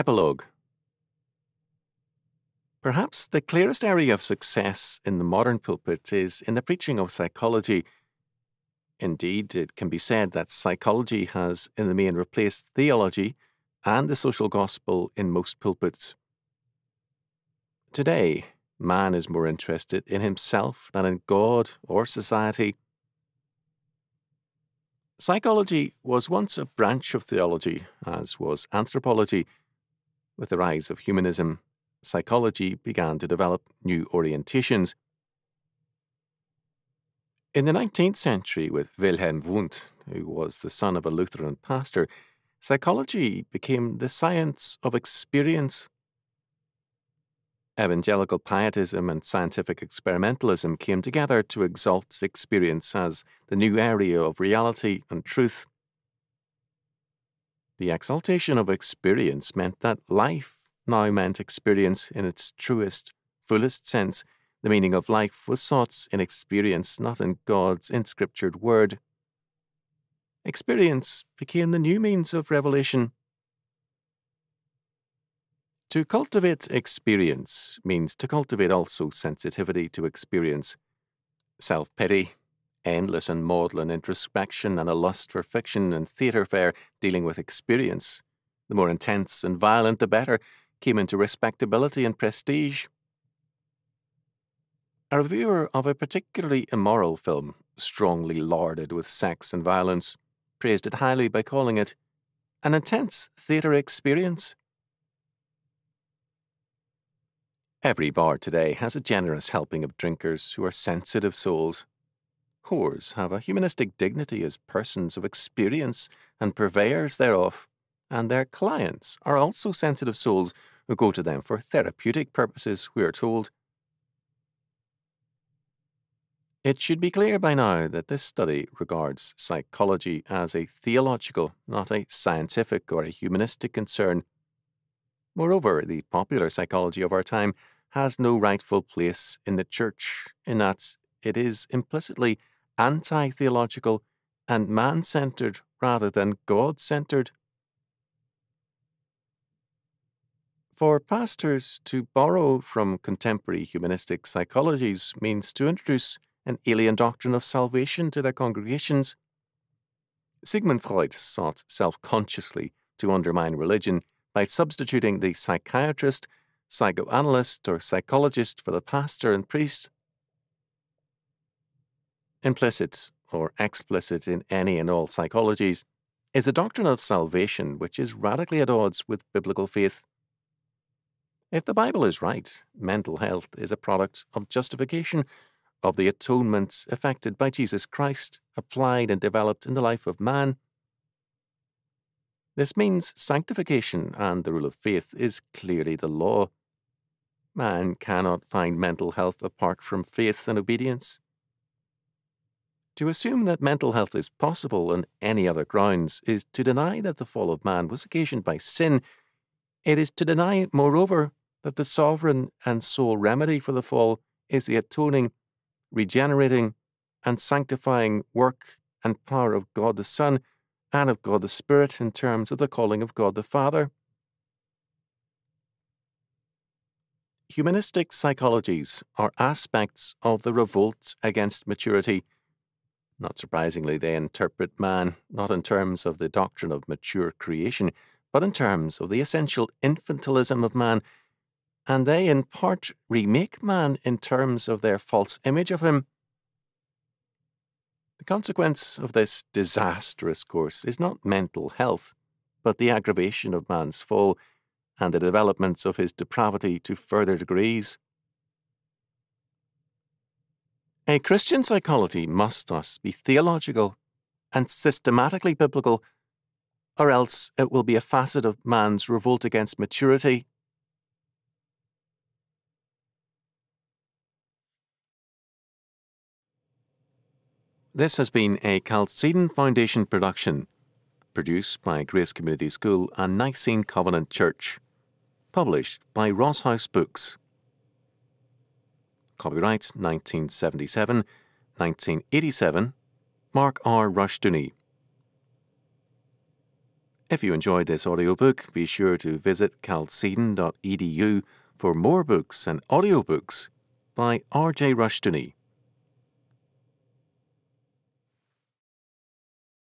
Epilogue Perhaps the clearest area of success in the modern pulpit is in the preaching of psychology. Indeed, it can be said that psychology has, in the main, replaced theology and the social gospel in most pulpits. Today, man is more interested in himself than in God or society. Psychology was once a branch of theology, as was anthropology. With the rise of humanism, psychology began to develop new orientations. In the 19th century, with Wilhelm Wundt, who was the son of a Lutheran pastor, psychology became the science of experience. Evangelical pietism and scientific experimentalism came together to exalt experience as the new area of reality and truth. The exaltation of experience meant that life now meant experience in its truest, fullest sense. The meaning of life was sought in experience, not in God's inscriptured word. Experience became the new means of revelation. To cultivate experience means to cultivate also sensitivity to experience, self pity, endless and maudlin introspection, and a lust for fiction and theatre fare dealing with experience. The more intense and violent, the better, came into respectability and prestige. A reviewer of a particularly immoral film, strongly larded with sex and violence, praised it highly by calling it an intense theatre experience. Every bar today has a generous helping of drinkers who are sensitive souls. Whores have a humanistic dignity as persons of experience and purveyors thereof, and their clients are also sensitive souls who go to them for therapeutic purposes, we are told. It should be clear by now that this study regards psychology as a theological, not a scientific or a humanistic concern. Moreover, the popular psychology of our time has no rightful place in the Church, in that it is implicitly anti theological and man centered rather than God centered. For pastors, to borrow from contemporary humanistic psychologies means to introduce an alien doctrine of salvation to their congregations. Sigmund Freud sought self consciously to undermine religion by substituting the psychiatrist, psychoanalyst, or psychologist for the pastor and priest. Implicit or explicit in any and all psychologies is a doctrine of salvation which is radically at odds with biblical faith. If the Bible is right, mental health is a product of justification, of the atonement effected by Jesus Christ, applied and developed in the life of man. This means sanctification and the rule of faith is clearly the law. Man cannot find mental health apart from faith and obedience. To assume that mental health is possible on any other grounds is to deny that the fall of man was occasioned by sin. It is to deny, moreover, that the sovereign and sole remedy for the fall is the atoning, regenerating, and sanctifying work and power of God the Son and of God the Spirit in terms of the calling of God the Father. Humanistic psychologies are aspects of the revolt against maturity. Not surprisingly, they interpret man not in terms of the doctrine of mature creation, but in terms of the essential infantilism of man and they in part remake man in terms of their false image of him. The consequence of this disastrous course is not mental health, but the aggravation of man's fall and the developments of his depravity to further degrees. A Christian psychology must thus be theological and systematically biblical, or else it will be a facet of man's revolt against maturity This has been a Chalcedon Foundation production, produced by Grace Community School and Nicene Covenant Church, published by Ross House Books. Copyright 1977 1987, Mark R. Rushdoony. If you enjoyed this audiobook, be sure to visit chalcedon.edu for more books and audiobooks by R.J. Rushdoony.